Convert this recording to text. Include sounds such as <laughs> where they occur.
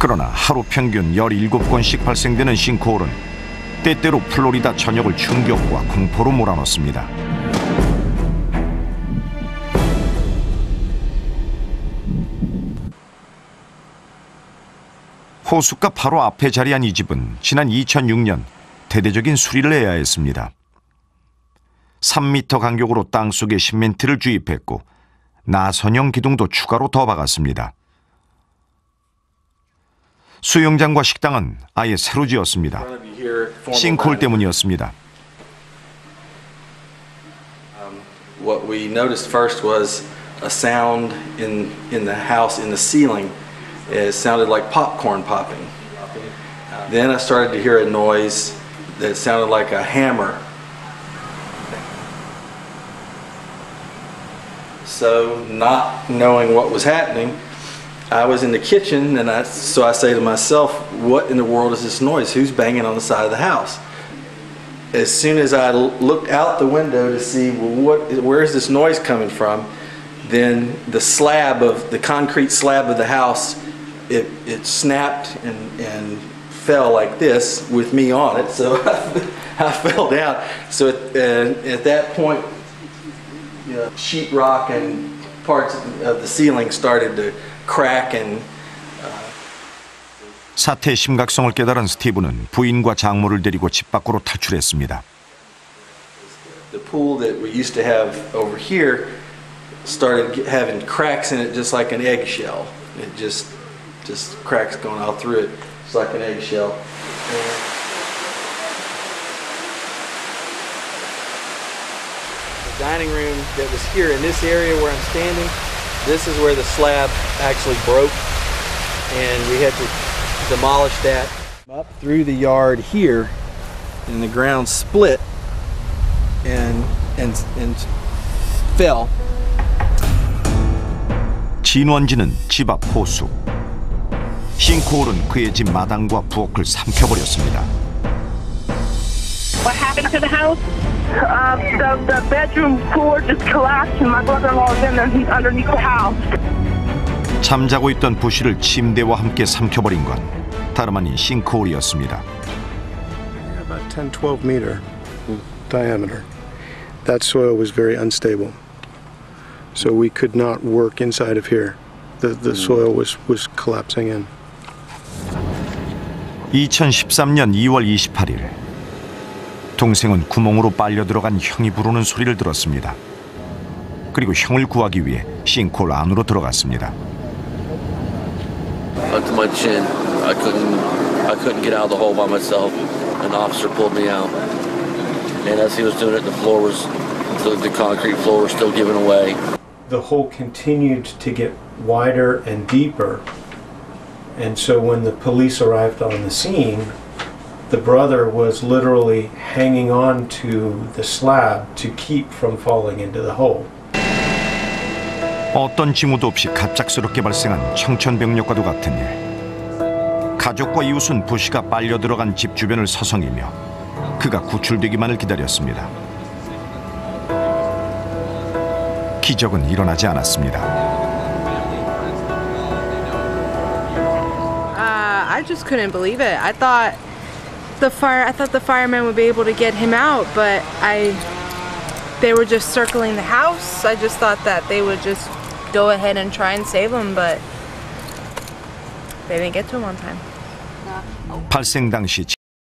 그러나 하루 평균 17건씩 발생되는 싱크홀은 때때로 플로리다 전역을 충격과 공포로 몰아넣습니다. 호숫가 바로 앞에 자리한 이 집은 지난 2006년 대대적인 수리를 해야 했습니다. 3m 간격으로 땅속에 시멘트를 주입했고 나선형 기둥도 추가로 더 박았습니다. 수영장과 식당은 아예 새로 지었습니다. 싱크홀 때문이었습니다. What we noticed first was a sound in, in the house, in the ceiling. It sounded like popcorn popping. Then I started to hear a noise that sounded like a hammer. So, not knowing what was happening, I was in the kitchen, and I, so I say to myself, What in the world is this noise? Who's banging on the side of the house? as soon as I looked out the window to see well, what, where is this noise coming from, then the slab of the concrete slab of the house, it, it snapped and, and fell like this with me on it. So <laughs> I fell down. So at, uh, at that point, you sheetrock and parts of the ceiling started to crack and 사태의 심각성을 깨달은 스티브는 부인과 장모를 데리고 집 밖으로 탈출했습니다. the pool that we used to have over here started get- having cracks in it just like an eggshell. It just just cracks going all through it. It's like an eggshell. And dining room that was here in this area where I'm standing, this is where the slab actually broke and we had to demolish that up through the yard here and the ground split and and and fell. 진원지는 집 앞 호수. 싱크홀은 그의 집 마당과 부엌을 삼켜버렸습니다. What happened to the house? Uh, the, the bedroom floor just collapsed and my brother-in-law is in there. He's underneath the house. 잠자고 있던 부시를 침대와 함께 삼켜버린 건 다름 아닌 싱크홀이었습니다. about 10, 12 meter diameter. That soil was very unstable. So we could not work inside of here. The, the soil was, was collapsing in. 2013년 2월 28일 동생은 구멍으로 빨려 들어간 형이 부르는 소리를 들었습니다. 그리고 형을 구하기 위해 싱크홀 안으로 들어갔습니다. up to my chin. I couldn't I couldn't get out of the hole by myself. An officer pulled me out. And as he was doing it the floor was the, the concrete floor was still giving away. the hole continued to get wider and deeper. And so when the police arrived on the scene, the brother was literally hanging on to the slab to keep from falling into the hole. 어떤 징후도 없이 갑작스럽게 발생한 청천벽력과도 같은 일. 가족과 이웃은 부시가 빨려 들어간 집 주변을 서성이며 그가 구출되기만을 기다렸습니다. 기적은 일어나지 않았습니다. Uh, I just couldn't believe it. I thought the fire. I thought the firemen would be able to get him out, but I. They were just circling the house. I just thought that they would just go ahead and try and save him, but they didn't get to him on time. 발생 당시